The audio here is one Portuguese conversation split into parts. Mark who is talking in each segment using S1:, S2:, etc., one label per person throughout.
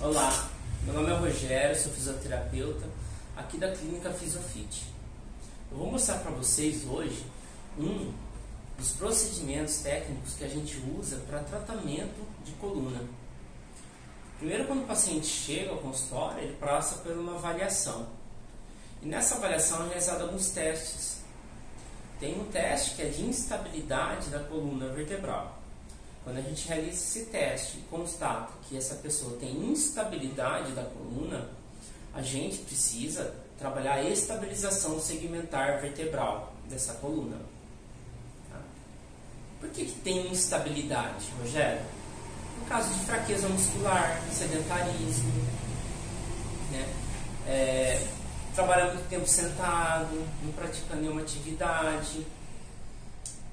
S1: Olá, meu nome é Rogério, sou fisioterapeuta aqui da clínica Fisiofit. Eu vou mostrar para vocês hoje um dos procedimentos técnicos que a gente usa para tratamento de coluna. Primeiro, quando o paciente chega ao consultório, ele passa por uma avaliação. E nessa avaliação é realizado alguns testes. Tem um teste que é de instabilidade da coluna vertebral. Quando a gente realiza esse teste e constata que essa pessoa tem instabilidade da coluna, a gente precisa trabalhar a estabilização segmentar vertebral dessa coluna. Tá? Por que, que tem instabilidade, Rogério? No caso de fraqueza muscular, sedentarismo, né? É, muito tempo sentado, não praticando nenhuma atividade,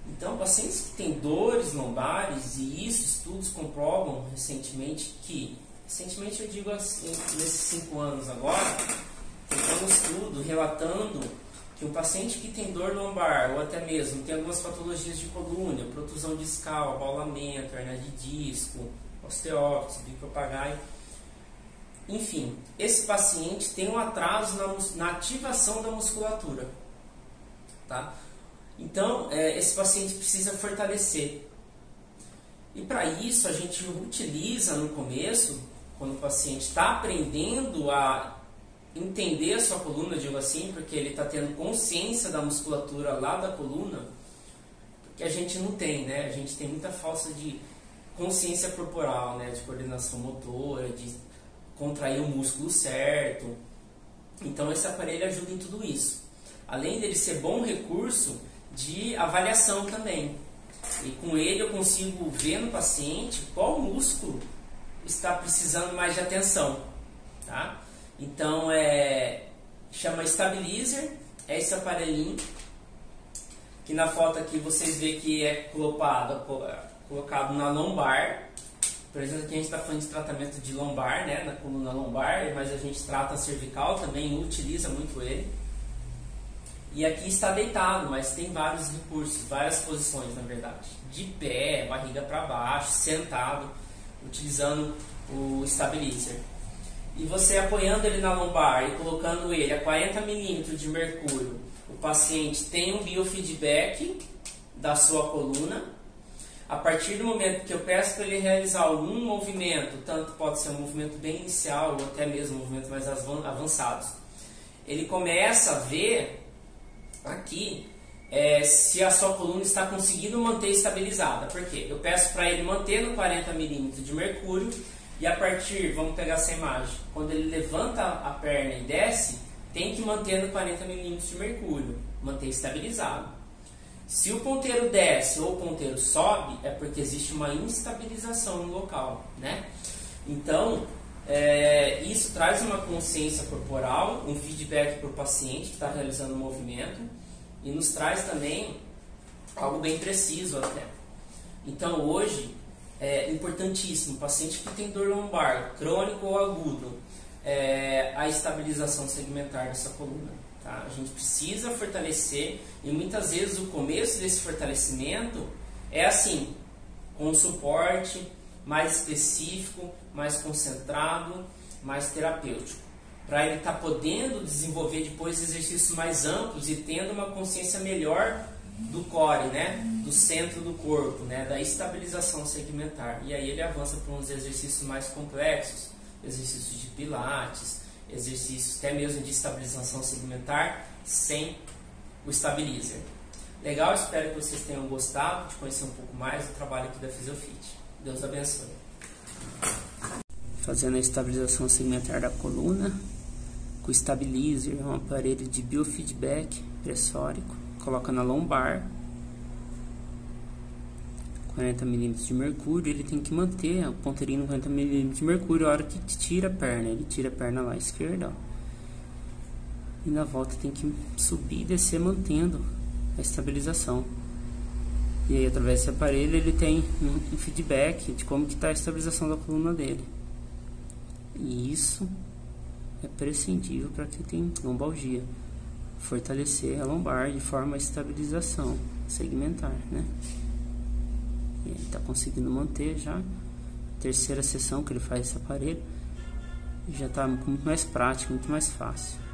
S1: então, pacientes que têm dores lombares, e isso estudos comprovam recentemente que, recentemente eu digo assim, nesses cinco anos agora, tem um estudo relatando que um paciente que tem dor lombar, ou até mesmo tem algumas patologias de coluna, protusão discal, abaulamento, hernia de disco, osteóptose, bicropagaio, enfim, esse paciente tem um atraso na, na ativação da musculatura. Tá? Então, é, esse paciente precisa fortalecer. E para isso, a gente utiliza no começo, quando o paciente está aprendendo a entender a sua coluna, digo assim, porque ele está tendo consciência da musculatura lá da coluna, que a gente não tem, né? A gente tem muita falta de consciência corporal, né? De coordenação motora, de contrair o músculo certo. Então, esse aparelho ajuda em tudo isso. Além dele ser bom recurso, de avaliação também. E com ele eu consigo ver no paciente qual músculo está precisando mais de atenção. Tá? Então é chama Stabilizer, é esse aparelhinho que na foto aqui vocês veem que é colocado, colocado na lombar. Por exemplo, aqui a gente está falando de tratamento de lombar, né, na coluna lombar, mas a gente trata a cervical também, utiliza muito ele. E aqui está deitado, mas tem vários recursos, várias posições na verdade. De pé, barriga para baixo, sentado, utilizando o stabilizer. E você apoiando ele na lombar e colocando ele a 40 milímetros de mercúrio, o paciente tem um biofeedback da sua coluna. A partir do momento que eu peço para ele realizar algum movimento, tanto pode ser um movimento bem inicial ou até mesmo movimentos mais avançados, ele começa a ver aqui é, se a sua coluna está conseguindo manter estabilizada. Por quê? Eu peço para ele manter no 40 milímetros de mercúrio e a partir, vamos pegar essa imagem, quando ele levanta a perna e desce, tem que manter no 40 milímetros de mercúrio, manter estabilizado. Se o ponteiro desce ou o ponteiro sobe, é porque existe uma instabilização no local, né? Então, é, isso traz uma consciência corporal, um feedback para o paciente que está realizando o movimento e nos traz também algo bem preciso até. Então hoje é importantíssimo, paciente que tem dor lombar, crônico ou agudo, é, a estabilização segmentar dessa coluna. Tá? A gente precisa fortalecer e muitas vezes o começo desse fortalecimento é assim, com suporte mais específico, mais concentrado, mais terapêutico. Para ele estar tá podendo desenvolver depois exercícios mais amplos e tendo uma consciência melhor do core, né? do centro do corpo, né? da estabilização segmentar. E aí ele avança para uns exercícios mais complexos, exercícios de pilates, exercícios até mesmo de estabilização segmentar sem o stabilizer. Legal, espero que vocês tenham gostado de conhecer um pouco mais do trabalho aqui da Fisiofit. Deus abençoe.
S2: Fazendo a estabilização segmentar da coluna com o stabilizer, um aparelho de biofeedback pressórico, coloca na lombar 40 milímetros de mercúrio, ele tem que manter o ponteirinho no 40 milímetros de mercúrio a hora que tira a perna, ele tira a perna lá esquerda, ó. E na volta tem que subir e descer mantendo a estabilização. E aí, através desse aparelho, ele tem um feedback de como está a estabilização da coluna dele. E isso é prescindível para quem tem lombalgia. Fortalecer a lombar de forma a estabilização segmentar, né? E ele está conseguindo manter já. Terceira sessão que ele faz esse aparelho. Já está muito mais prático, muito mais fácil.